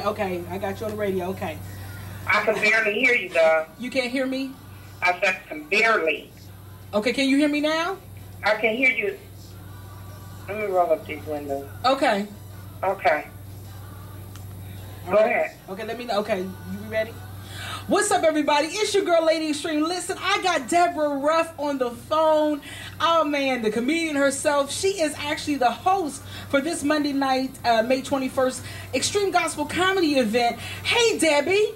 Okay, I got you on the radio. Okay. I can barely hear you, though. You can't hear me? I said can barely. Okay, can you hear me now? I can hear you. Let me roll up these windows. Okay. Okay. Go ahead. Okay, let me know. Okay, you be ready? What's up, everybody? It's your girl, Lady Extreme. Listen, I got Deborah Ruff on the phone. Oh man, the comedian herself. She is actually the host for this Monday night, uh, May 21st, Extreme Gospel Comedy event. Hey, Debbie.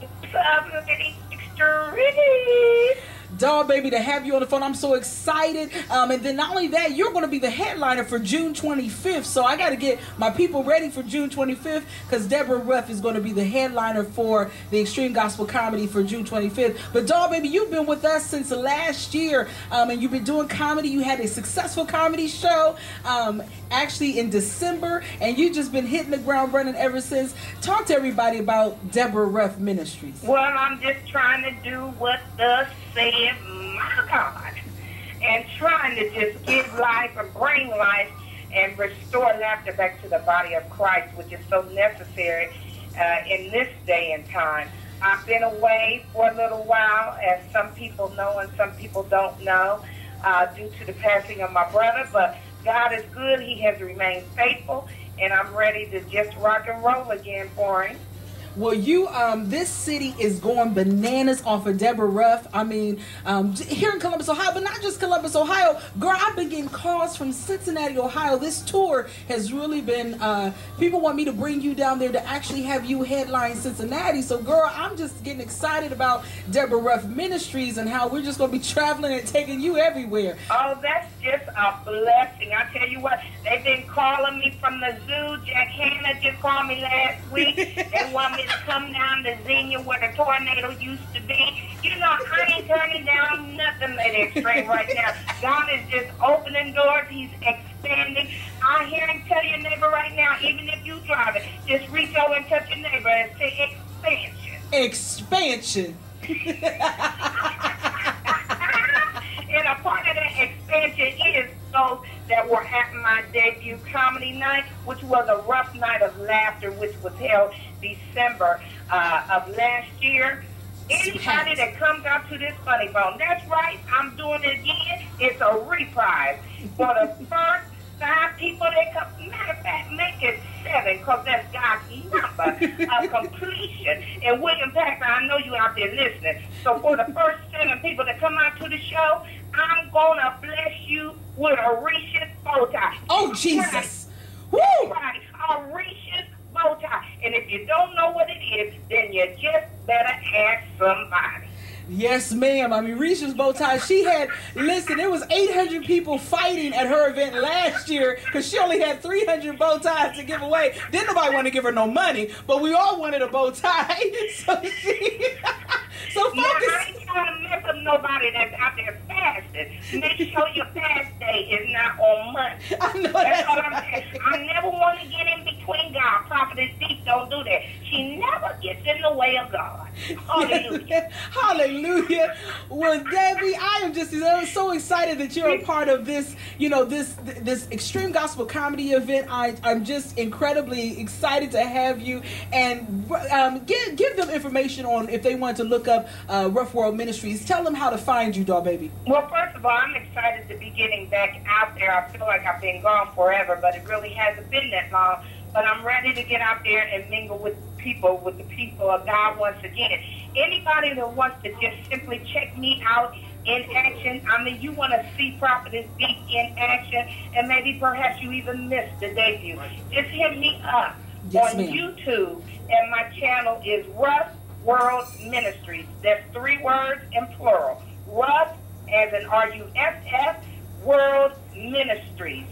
What's up, Lady Extreme? Dog baby to have you on the phone. I'm so excited. Um, and then not only that, you're going to be the headliner for June 25th. So I got to get my people ready for June 25th because Deborah Ruff is going to be the headliner for the Extreme Gospel Comedy for June 25th. But dog baby, you've been with us since last year, um, and you've been doing comedy. You had a successful comedy show um, actually in December, and you've just been hitting the ground running ever since. Talk to everybody about Deborah Ruff Ministries. Well, I'm just trying to do what the my God and trying to just give life and bring life and restore laughter back to the body of Christ, which is so necessary uh, in this day and time. I've been away for a little while, as some people know and some people don't know, uh, due to the passing of my brother. But God is good; He has remained faithful, and I'm ready to just rock and roll again for Him. Well, you, um, this city is going bananas off of Deborah Ruff. I mean, um, here in Columbus, Ohio, but not just Columbus, Ohio. Girl, I've been getting calls from Cincinnati, Ohio. This tour has really been, uh, people want me to bring you down there to actually have you headline Cincinnati. So, girl, I'm just getting excited about Deborah Ruff Ministries and how we're just going to be traveling and taking you everywhere. Oh, that's just a blessing. I tell you what, they've been calling me from the zoo. Jack Hanna just called me last week. they want me to come down to Xenia where the tornado used to be. You know, I ain't turning down nothing at Extreme right now. God is just opening doors. He's expanding. I hear him tell your neighbor right now, even if you drive it, just reach over and touch your neighbor and say expansion. Expansion. and a part of that expansion is those that were at my debut comedy night, which was a rough night of laughter, which was held December uh, of last year. Anybody that comes out to this funny bone, that's right, I'm doing it again. It's a reprise for the first five people that come. Matter of fact, make it seven, because that's God's number of completion. And William Packer, I know you out there listening. So for the first seven people that come out to the show, I'm gonna bless you with a Reese's bow tie. Oh Jesus! Woo! Right, a Reese's bow tie. And if you don't know what it is, then you just better ask somebody. Yes, ma'am. I mean, Reese's bow tie. She had listen. There was 800 people fighting at her event last year because she only had 300 bow ties to give away. Didn't nobody want to give her no money, but we all wanted a bow tie. So she, so focus. Yeah, I ain't trying to mess up nobody that's out there fasting. Make sure your fast day is not on Monday. I know That's that's all I'm right. saying. I never want to get in between God. Prophetess Deep don't do that. She never gets in the way of God. Hallelujah. Hallelujah. Well, Debbie, I am just so excited that you're a part of this, you know, this this extreme gospel comedy event. I, I'm just incredibly excited to have you and um, give give them information on if they want to look up uh, Rough World Ministries. Tell them how to find you, dog baby. Well, first of all, I'm excited to be getting back out there. I feel like I've been gone forever, but it really hasn't been that long. But I'm ready to get out there and mingle with people, with the people of God once again. Anybody that wants to just simply check me out in action, I mean, you want to see Prophetess Deep in action, and maybe perhaps you even missed the debut. Just hit me up Yes, on ma'am. YouTube, and my channel is Russ World Ministries. That's three words in plural. Russ, as in R-U-S-S, World Ministries.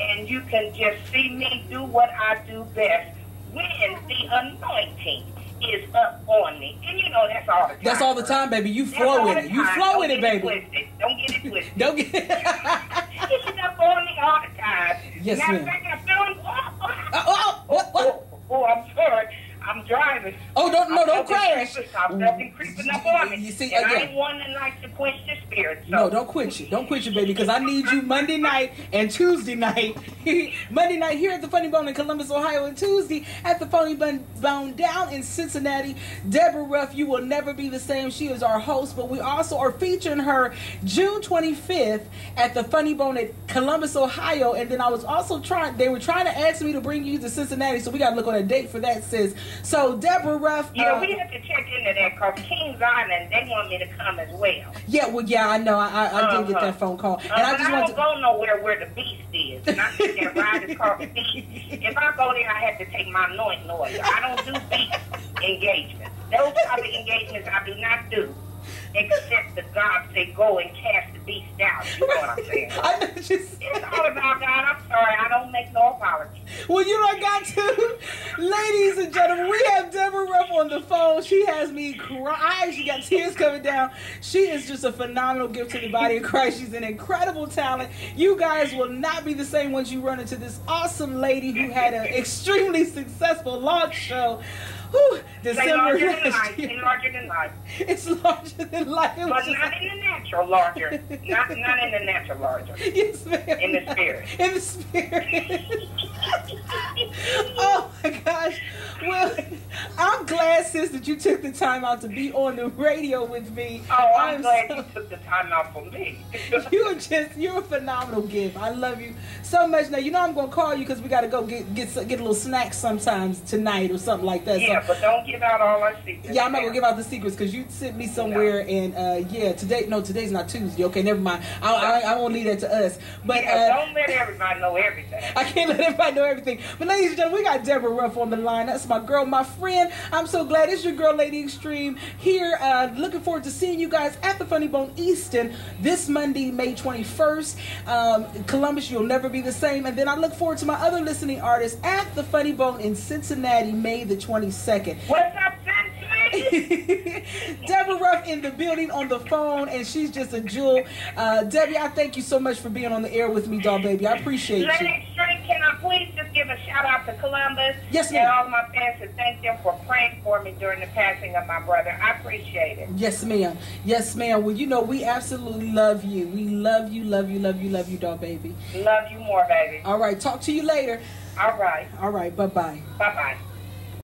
And you can just see me do what I do best when the anointing is up on me. And you know that's all the time. That's all the time, baby. You flow with it. You flow with it, baby. twisted. Don't get it twisted. Don't get. It's up on me all the time. Yes, Matter ma'am. fact, I uh, oh, oh, oh, oh, what, what? Oh, oh, oh, I'm sorry. I'm driving. Oh, don't no, I don't crash. I felt creeping up on me. You see, and I again. ain't one that likes to quench the spirit. So. No, don't quit you. Don't quit you, baby, because I need you Monday night and Tuesday night. Monday night here at the Funny Bone in Columbus, Ohio, and Tuesday at the Funny Bone Bone down in Cincinnati. Deborah Ruff, you will never be the same. She is our host, but we also are featuring her June 25th at the Funny Bone at Columbus, Ohio. And then I was also trying, they were trying to ask me to bring you to Cincinnati, so we got to look on a date for that, sis. So, Deborah Ruff. Yeah, uh, we have to check into that because Kings Island, they want me to come as well. yeah, well, yeah, I know. I, I, I did get Uh-huh. that phone call. Uh, And I just want to. go nowhere where the beast is. That ride is called the. If I go there, I have to take my anointing oil. I don't do beast engagements. Those type of engagements I do not do. Except the God say go and cast beast out. You know what I'm saying? I know. It's all about God. I'm sorry. I don't make no apology. Well, you know I got to. Ladies and gentlemen, we have Deborah Ruff on the phone. She has me cry. I actually got tears coming down. She is just a phenomenal gift to the body of Christ. She's an incredible talent. You guys will not be the same once you run into this awesome lady who had an extremely successful launch show. Whew, December larger than life. Say year. larger than life. It's larger than life. It But not in natural larger. Not, not in the natural larger. yes, ma'am. In the spirit. In the spirit. oh my gosh. Well, I'm glad, sis, that you took the time out to be on the radio with me. Oh, I'm, I'm glad so- you took the time out for me. you are just you're a phenomenal gift. I love you so much. Now you know I'm gonna call you because we gotta go get get get a little snacks sometimes tonight or something like that. yeah, so, but don't give out all our secrets. yeah, I'm not gonna give out the secrets because you sent me somewhere and uh yeah today no today's not Tuesday. Okay, never mind. I I, I won't leave that to us. But Yeah, uh, don't let everybody know everything. I can't let everybody know everything. But ladies and gentlemen, we got Deborah Ruff on the line. That's my girl, my friend. I'm so glad it's your girl, Lady Extreme, here. Uh, looking forward to seeing you guys at the Funny Bone Easton this Monday, May 21st. Um, Columbus, you'll never be the same. And then I look forward to my other listening artists at the Funny Bone in Cincinnati, May the 22nd. What's up? Deborah Ruff in the building on the phone, and she's just a jewel. Uh, Debbie, I thank you so much for being on the air with me, doll baby. I appreciate you. Lady Extreme, can I please just give a shout out to Columbus Yes, ma'am. and all my fans and thank them for praying for me during the passing of my brother. I appreciate it. Yes, ma'am. Yes, ma'am. Well, you know, we absolutely love you. We love you, love you, love you, love you, dog baby. Love you more, baby. All right. Talk to you later. All right. All right. Bye bye. Bye bye.